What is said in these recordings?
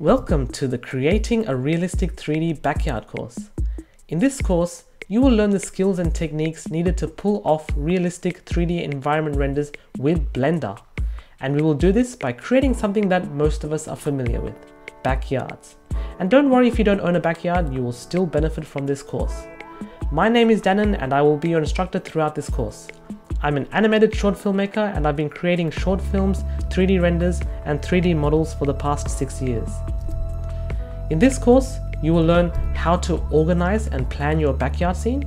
Welcome to the Creating a Realistic 3D Backyard course. In this course, you will learn the skills and techniques needed to pull off realistic 3D environment renders with Blender. And we will do this by creating something that most of us are familiar with, backyards. And don't worry if you don't own a backyard, you will still benefit from this course. My name is Danon and I will be your instructor throughout this course. I'm an animated short filmmaker and I've been creating short films, 3D renders, and 3D models for the past six years. In this course, you will learn how to organize and plan your backyard scene,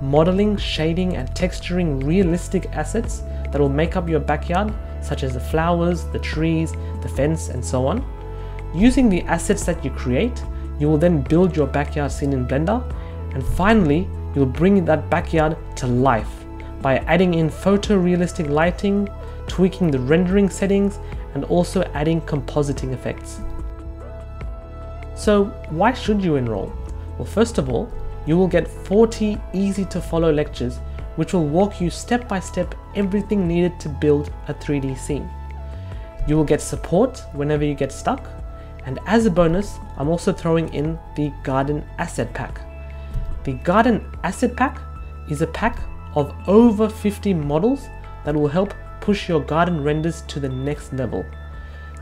modeling, shading, and texturing realistic assets that will make up your backyard, such as the flowers, the trees, the fence, and so on. Using the assets that you create, you will then build your backyard scene in Blender, and finally, you'll bring that backyard to life by adding in photorealistic lighting, tweaking the rendering settings, and also adding compositing effects. So why should you enroll? Well, first of all, you will get 40 easy to follow lectures which will walk you step by step everything needed to build a 3D scene. You will get support whenever you get stuck, and as a bonus, I'm also throwing in the Garden Asset Pack. The Garden Asset Pack is a pack of over 50 models that will help push your garden renders to the next level.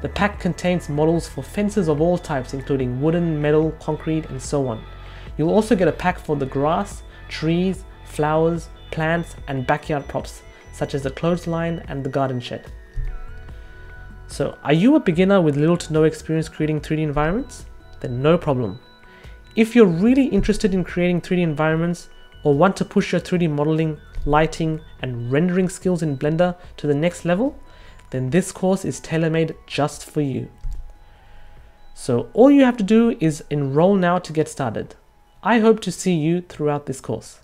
The pack contains models for fences of all types including wooden, metal, concrete and so on. You'll also get a pack for the grass, trees, flowers, plants and backyard props such as the clothesline and the garden shed. So are you a beginner with little to no experience creating 3D environments? Then no problem. If you're really interested in creating 3D environments, or want to push your 3D modeling, lighting, and rendering skills in Blender to the next level, then this course is tailor-made just for you. So all you have to do is enroll now to get started. I hope to see you throughout this course.